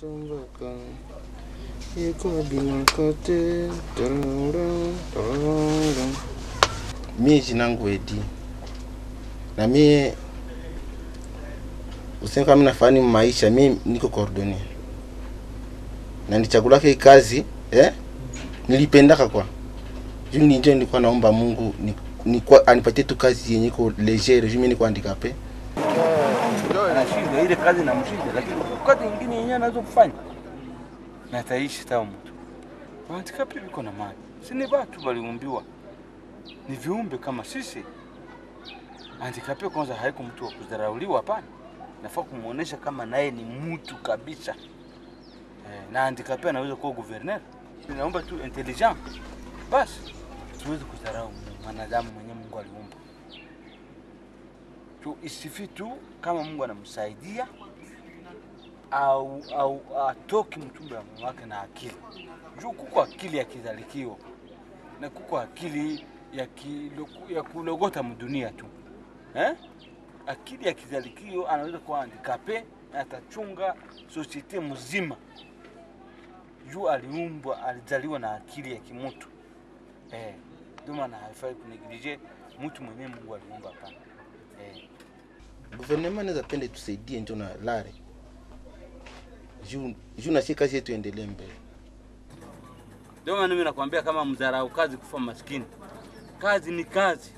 Sumbaka iko binakote tarara, tarara. Mie jinangu Edi na mie useme kama nafani maisha, mie niko cordonnier na nichagulake hii kazi eh? Nilipendaka kwa juu ninjo nilikuwa naomba Mungu ni, ni anipatie tu kazi yenye iko legere juu mimi niko anashinda ile kazi na mshinda, lakini wakati mwingine yenyewe anaweza kufanya. Na ataishi tao Mtu kapi biko na maji, si ni watu waliumbiwa, ni viumbe kama sisi. Handicap kwanza haiko mtu wa kudharauliwa, hapana, nafaa kumuonesha kama naye ni mtu kabisa. Eh, na handicap anaweza kuwa governor, naomba tu intelligent. Basi, tuweze kudharau mwanadamu mwenye Mungu aliumba tu isifi tu kama Mungu anamsaidia au au atoki mtumbe wa mume wake na akili juu kuko akili ya kizalikio na kuko akili ya, ya kulogota mdunia tu eh? Akili ya kizalikio anaweza kuwa andikape na atachunga sosiete mzima juu aliumbwa, alizaliwa na akili ya kimutu eh, ndio maana haifai kuneglige mtu mwenyewe Mungu aliumba, hapana. Gouvernement naweza pende tusaidie njo na lare juu juu nasi kazi yetu endelee mbele. Ndio maana mimi nakwambia kama mdharau kazi kufa maskini. Kazi ni kazi.